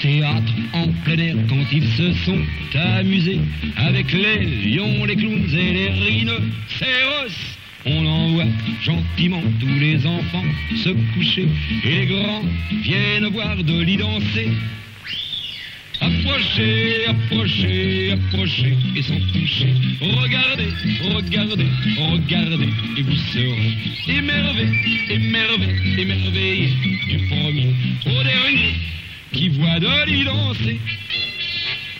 théâtre en plein air quand ils se sont amusés avec les lions, les clowns et les rhinocéros. On envoie gentiment tous les enfants se coucher et les grands viennent voir de l'y danser. Approchez, approchez, approchez et sans toucher. Regardez, regardez, regardez et vous serez émerveillés, émerveillés, émerveillés du au dernier qui voit de l'y danser.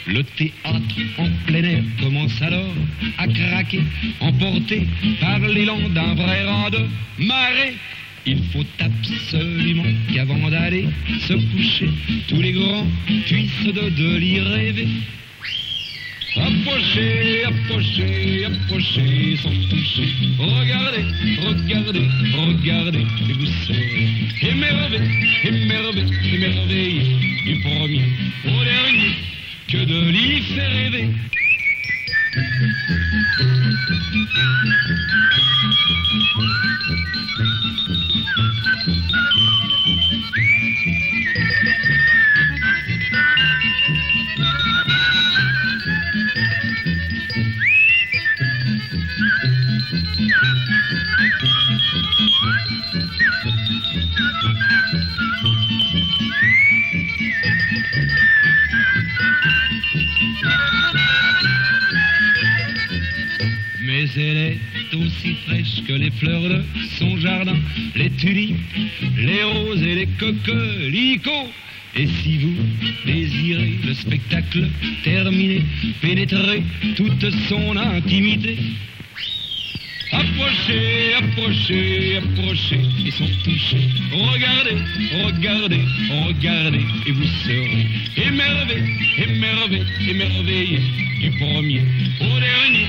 Le théâtre en plein air commence alors à craquer, emporté par l'élan d'un vrai rang de marée. Il faut absolument qu'avant d'aller se coucher, tous les grands puissent de, de l'y rêver. Approchez, approchez, approchez sans toucher. Regardez, regardez, regardez, et vous serez émerveillés, émerveillés, émerveillés du premier au dernier que de l'y faire rêver. Mais elle est aussi fraîche que les fleurs de son jardin, les tulipes, les roses et les coquelicots. Et si vous désirez le spectacle terminé, pénétrer toute son intimité. Approchez, approchez, approchez et sans toucher. Regardez, regardez, regardez et vous serez émerveillés, émerveillés, émerveillés du premier au dernier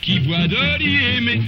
qui voit de aimer.